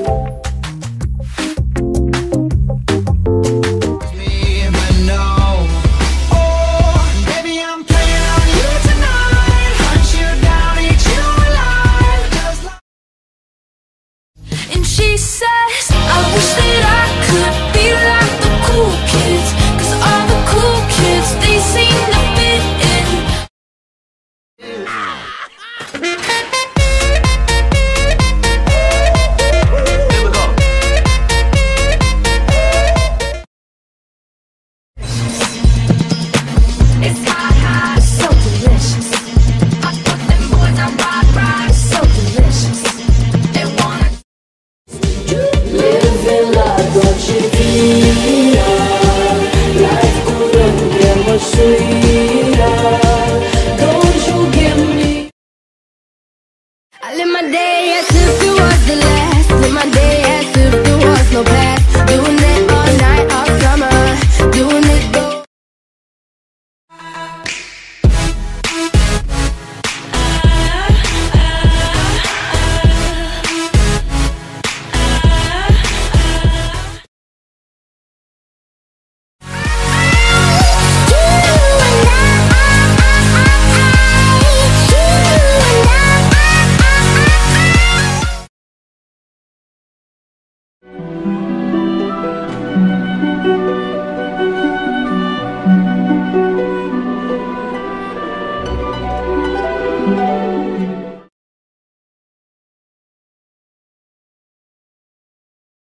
you sweetheart. Don't you give me. I live my day.